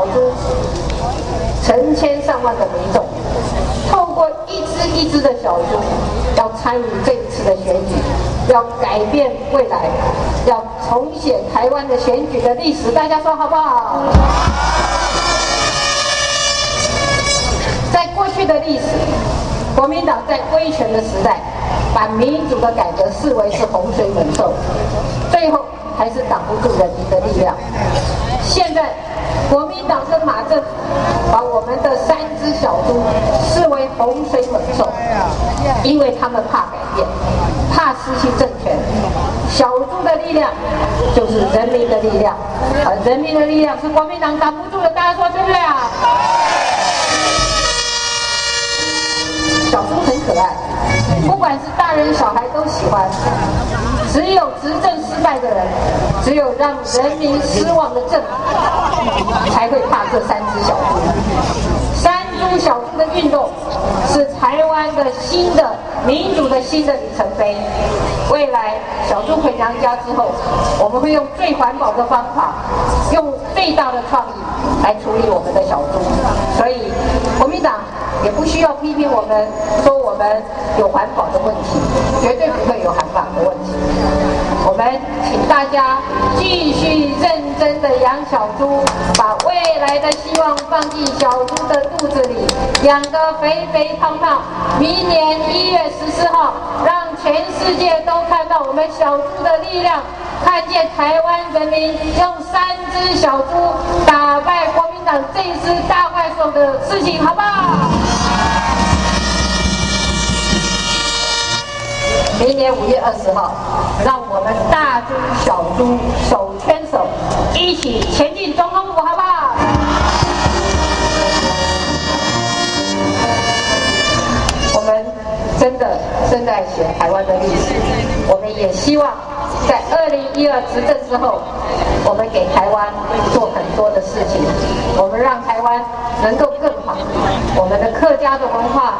小猪，成千上万的民众，透过一只一只的小猪，要参与这一次的选举，要改变未来，要重写台湾的选举的历史。大家说好不好？在过去的历史，国民党在威权的时代，把民主的改革视为是洪水猛兽，最后还是挡不住人民的力量。现在，国民党跟马政把我们的三只小猪视为洪水猛兽，因为他们怕改变，怕失去政权。小猪的力量就是人民的力量，而人民的力量是国民党挡不住的。大家说对不对啊？小猪很可爱，不管是大人小孩都喜欢。只有执政失败的人，只有让人民失望的政府，才会怕这三只小猪。三猪小猪的运动是台湾的新的民主的新的里程碑。未来小猪回娘家之后，我们会用最环保的方法，用最大的创意来处理我们的小猪。所以国民党。也不需要批评我们，说我们有环保的问题，绝对不会有环保的问题。我们请大家继续认真的养小猪，把未来的希望放进小猪的肚子里，养得肥肥胖胖。明年一月十四号，让全世界都看到我们小猪的力量，看见台湾人民用三只小猪打败国民党这只大怪兽的事情，好不好？明年五月二十号，让我们手牵手，一起前进总统府，好不好？我们真的正在写台湾的历史，我们也希望在二零一二执政之后，我们给台湾做很多的事情，我们让台湾能够更好，我们的客家的文化。